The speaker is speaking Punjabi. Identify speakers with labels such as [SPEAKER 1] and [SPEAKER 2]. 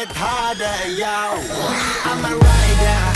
[SPEAKER 1] with harder, yo. I'm a rider.